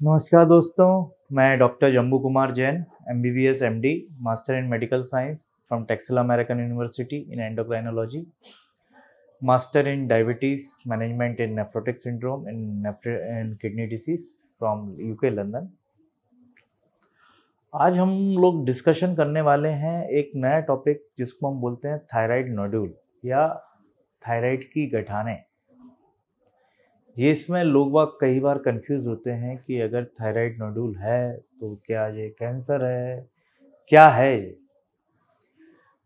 नमस्कार दोस्तों, मैं doctor Jambu Kumar Jain M B B S M D master in medical science from Texila American university in endocrinology master in diabetes management in nephrotic syndrome in in kidney disease from UK London आज हम लोग discussion करने वाले हैं एक नया topic जिसको हम बोलते हैं थायराइड नोड्यूल या थायराइड की गठाने। ये इसमें लोग बाग कई बार कंफ्यूज होते हैं कि अगर थायराइड नोडूल है तो क्या ये कैंसर है? क्या है ये?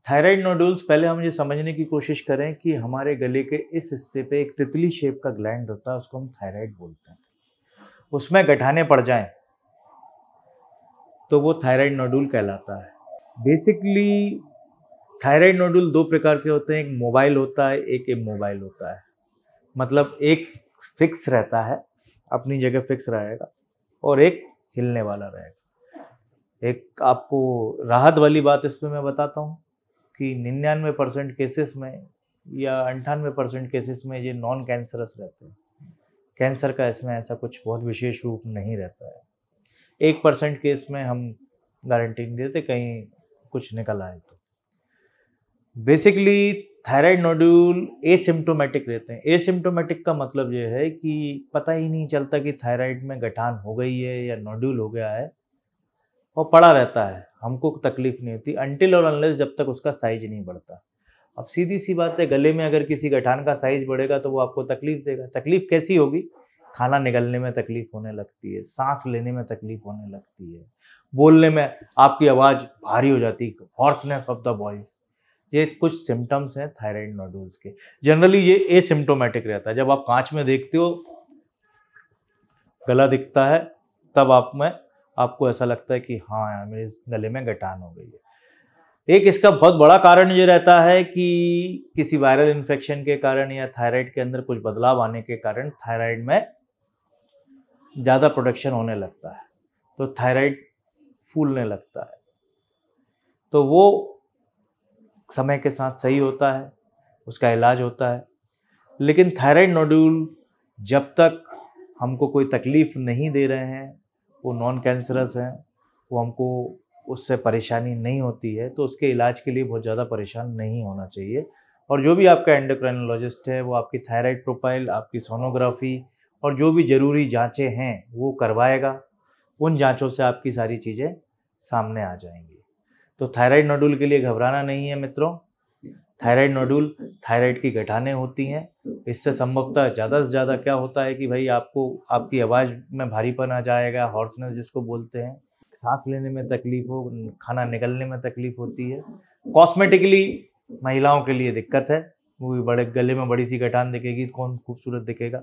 थायराइड नोडूल्स पहले हम ये समझने की कोशिश करें कि हमारे गले के इस हिस्से पे एक तितली शेप का ग्लैंड होता है, उसको हम थायराइड बोलते हैं। उसमें गठाने पड़ जाएँ तो वो थायराइड नोडूल कहलाता है। बेसिकली थायराइड नोडूल दो प्रकार के होते हैं, एक मोबाइल होता है, एक इमोबाइल होता है। मतलब एक फिक्स रहता है, अपनी जगह फिक्स रहेगा और एक हिलने वाला रहेगा। एक आपको राहत वाली बात इस पर मैं बताता हूँ कि निन्यानवे परसेंट केसेस में या अंठानवे परसेंट केसेस में ये नॉन कैंसरस रहते हैं। कैंसर का इसमें ऐसा कुछ बहुत विशेष रूप नहीं रहता है। एक परसेंट केस में हम गारंटी नहीं देते, कहीं कुछ निकल आए तो। बेसिकली थायराइड नोड्यूल एसिम्टोमेटिक रहते हैं। एसिम्टोमेटिक का मतलब ये है कि पता ही नहीं चलता कि थायराइड में गठान हो गई है या नोड्यूल हो गया है और पड़ा रहता है। हमको तकलीफ़ नहीं होती अनटिल और अनलेस जब तक उसका साइज़ नहीं बढ़ता। अब सीधी सी बात है, गले में अगर किसी गठान का साइज़ बढ़ेगा तो वो आपको तकलीफ़ देगा। तकलीफ़ कैसी होगी? खाना निगलने में तकलीफ़ होने लगती है, सांस लेने में तकलीफ़ होने लगती है। बोलने में आपकी आवाज़ भारी हो जाती है हॉर्सनेस ऑफ़ द वॉइस ये कुछ सिम्टम्स हैं थायराइड नोडुल्स के। जनरली ये एसिम्टोमेटिक रहता है। जब आप कांच में देखते हो, गला दिखता है, तब आप में, आपको ऐसा लगता है कि हाँ यार, मेरे गले में गटान हो गई है। एक इसका बहुत बड़ा कारण ये रहता है कि किसी वायरल इन्फेक्शन के कारण या थायराइड के अंदर कुछ बदलाव आने के कारण थायराइड में ज़्यादा प्रोडक्शन होने लगता है। तो थायराइड फूलने लगता है। तो वो समय के साथ सही होता है, उसका इलाज होता है। लेकिन थायराइड नोड्यूल जब तक हमको कोई तकलीफ़ नहीं दे रहे हैं, वो नॉन कैंसरस हैं, वो हमको उससे परेशानी नहीं होती है तो उसके इलाज के लिए बहुत ज़्यादा परेशान नहीं होना चाहिए। और जो भी आपका एंडोक्राइनोलॉजिस्ट है, वो आपकी थायराइड प्रोफ़ाइल, आपकी सोनोग्राफी और जो भी ज़रूरी जांचें हैं, वो करवाएगा। उन जांचों से आपकी सारी चीज़ें सामने आ जाएँगी। तो थायराइड नोडुल के लिए घबराना नहीं है मित्रों। थायराइड नोडुल थायराइड की गठाने होती हैं। इससे संभवतः ज़्यादा से ज़्यादा क्या होता है कि भाई आपको, आपकी आवाज़ में भारीपन आ जाएगा हॉर्सनेस जिसको बोलते हैं। सांस लेने में तकलीफ़ हो, खाना निकलने में तकलीफ़ होती है। कॉस्मेटिकली महिलाओं के लिए दिक्कत है। वो भी बड़े, गले में बड़ी सी गठान दिखेगी, कौन खूबसूरत दिखेगा।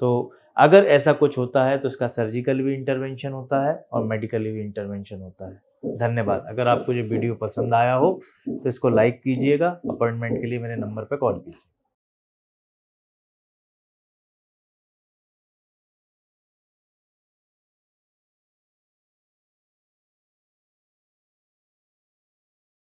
तो अगर ऐसा कुछ होता है तो इसका सर्जिकल भी इंटरवेंशन होता है और मेडिकली भी इंटरवेंशन होता है। धन्यवाद। अगर आपको ये वीडियो पसंद आया हो तो इसको लाइक कीजिएगा। अपॉइंटमेंट के लिए मेरे नंबर पर कॉल कीजिए।